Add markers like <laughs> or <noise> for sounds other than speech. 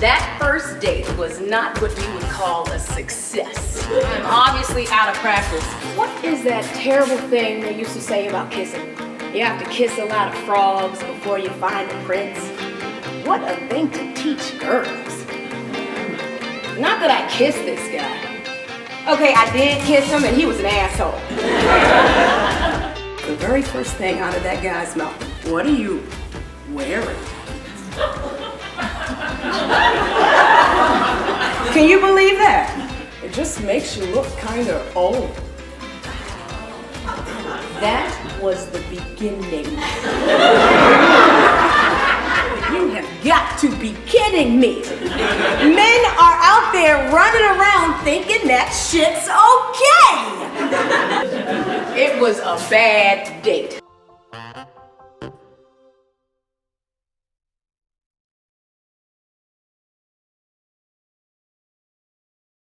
That first date was not what we would call a success. I'm obviously out of practice. What is that terrible thing they used to say about kissing? You have to kiss a lot of frogs before you find the prince. What a thing to teach girls. Not that I kissed this guy. Okay, I did kiss him and he was an asshole. <laughs> the very first thing out of that guy's mouth, what are you Can you believe that? It just makes you look kind of old. That was the beginning. you have got to be kidding me. Men are out there running around thinking that shit's okay. it was a bad date.